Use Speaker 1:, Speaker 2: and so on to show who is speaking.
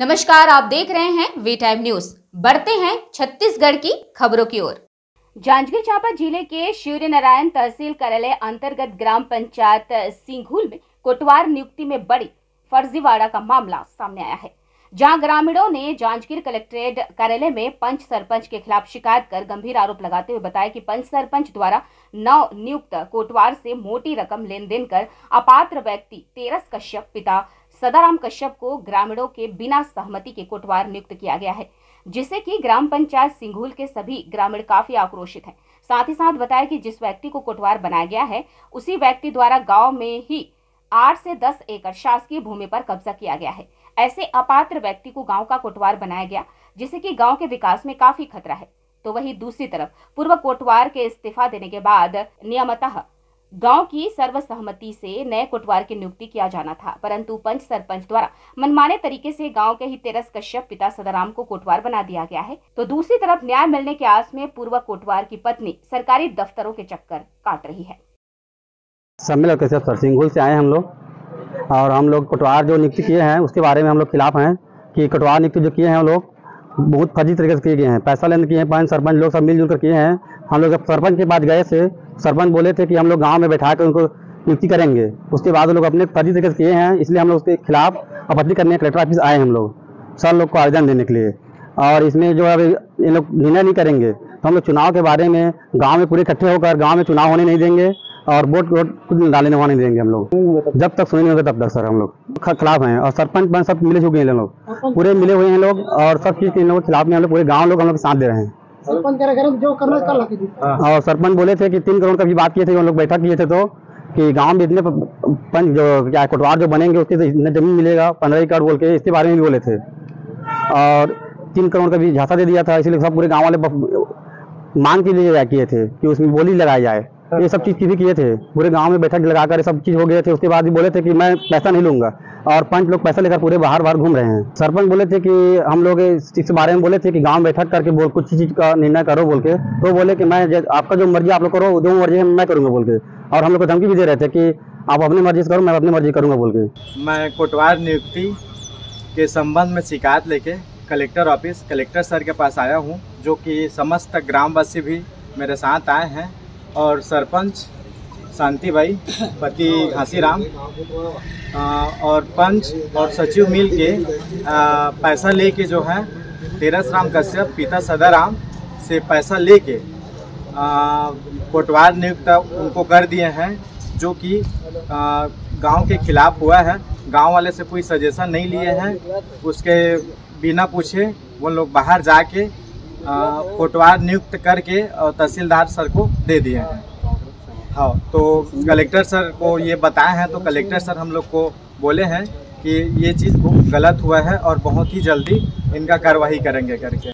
Speaker 1: नमस्कार, आप देख रहे हैं वी टाइम न्यूज़ बढ़ते हैं छत्तीसगढ़ की खबरों की ओर। जांजगीर चांपा ज़िले के सूर्य नारायण तहसील कार्यालय अंतर्गत ग्राम पंचायत सिंघुल में कोटवार नियुक्ति में बड़ी फर्जीवाड़ा का मामला सामने आया है। जहाँ ग्रामीणों ने जांजगीर कलेक्ट्रेट कार्यालय में पंच सरपंच के खिलाफ शिकायत कर गंभीर आरोप लगाते हुए बताया कि पंच सरपंच द्वारा नव नियुक्त कोटवार से मोटी रकम लेन देन कर अपात्र व्यक्ति तेरस कश्यप पिता सदाराम कश्यप को ग्रामीणों के बिना सहमति के कोटवार नियुक्त किया गया है, जिससे कि ग्राम पंचायत सिंघुल के सभी ग्रामीण काफ़ी आक्रोशित हैं। साथ ही साथ बताया कि जिस व्यक्ति को कोटवार बनाया गया है, उसी व्यक्ति द्वारा गाँव में ही आठ से दस एकड़ शासकीय भूमि पर कब्जा किया गया है। ऐसे अपात्र व्यक्ति को गाँव का कोटवार बनाया गया, जिससे कि गाँव के विकास में काफ़ी खतरा है। तो वही दूसरी तरफ़, पूर्व कोटवार के इस्तीफा देने के बाद नियमतः गाँव की सर्वसहमति से नए कोटवार की नियुक्ति किया जाना था, परंतु पंच सरपंच द्वारा मनमाने तरीके से गाँव के ही तेरस कश्यप, पिता सदाराम को कोटवार बना दिया गया है। तो दूसरी तरफ़ न्याय मिलने के आस में पूर्व कोटवार की पत्नी सरकारी दफ्तरों के चक्कर काट रही है।
Speaker 2: सर सिंघुल से आए हम लोग, और हम लोग कटवार जो नियुक्ति किए हैं, उसके बारे में हम लोग खिलाफ हैं कि कटवार नियुक्ति जो किए हैं हम लोग बहुत फर्जी तरीके से किए गए हैं। पैसा लेने किए हैं, पंच सरपंच लोग सब मिलजुल कर किए हैं। हम लोग जब सरपंच के पास गए थे, सरपंच बोले थे कि हम लोग गाँव में बैठा कर उनको नियुक्ति करेंगे। उसके बाद लोग अपने फर्जी तरीके से किए हैं, इसलिए हम लोग उसके खिलाफ आपत्ति करने कलेक्टर ऑफ़िस आए हम लोग सर लोग को आवेदन देने के लिए। और इसमें जो है ये लोग निर्णय नहीं करेंगे तो हम लोग चुनाव के बारे में गाँव में पूरे इकट्ठे होकर गाँव में चुनाव होने नहीं देंगे। और वोट वोट कुछ डालने होने नहीं देंगे हम लोग। जब तक सुने नहीं होगा तब तक सर हम लोग खिलाफ हैं। और सरपंच बन सब मिले चुके हैं लोग। पूरे मिले हुए हैं लोग और सब चीज़ के इन लोगों के खिलाफ में हम लोग पूरे गाँव लोग हम लोग साथ दे रहे हैं।
Speaker 3: हैं
Speaker 2: और सरपंच बोले थे कि तीन करोड़ का भी बात किए थे हम लोग बैठक किए थे तो कि गाँव में इतने पंच जो क्या कोटवार जो बनेंगे उसके तो इतने ज़मीन मिलेगा पंद्रह एकड़ बोल के इसके बारे में भी बोले थे। और तीन करोड़ का भी झांसा दे दिया था इसलिए सब पूरे गाँव वाले मांग के लिए किए थे कि उसमें बोली लगाई जाए। ये सब चीज़ की भी किए थे। पूरे गाँव में बैठक लगा कर सब चीज़ हो गए थे। उसके बाद भी बोले थे कि मैं पैसा नहीं लूँगा। और पंच लोग पैसा लेकर पूरे बाहर बाहर घूम रहे हैं। सरपंच बोले थे कि हम लोग इस बारे में बोले थे कि गाँव बैठक करके बोल, कुछ चीज़ का निर्णय करो बोल के। तो बोले कि मैं आपका जो मर्ज़ी आप लोग करो, जो मर्ज़ी है मैं करूँगा बोल के। और हम लोग को धमकी भी दे रहे थे कि आप अपनी मर्ज़ी से करो, मैं अपनी मर्ज़ी करूँगा बोल के।
Speaker 4: मैं कोटवार नियुक्ति के संबंध में शिकायत लेके कलेक्टर ऑफ़िस, कलेक्टर सर के पास आया हूँ, जो कि समस्त ग्रामवासी भी मेरे साथ आए हैं। और सरपंच शांति भाई पति घासीराम और पंच और सचिव मिल के पैसा लेके जो है तेरस राम कश्यप, पिता सदाराम से पैसा लेके कोटवार नियुक्त उनको कर दिए हैं, जो कि गाँव के खिलाफ हुआ है। गाँव वाले से कोई सजेशन नहीं लिए हैं। उसके बिना पूछे, वो लोग बाहर जाके कोटवार नियुक्त करके तहसीलदार सर को दे दिए हैं। हाँ तो कलेक्टर सर को ये बताए हैं तो कलेक्टर सर हम लोग को बोले हैं कि ये चीज़ गलत हुआ है और बहुत ही जल्दी इनका कार्रवाई करेंगे करके।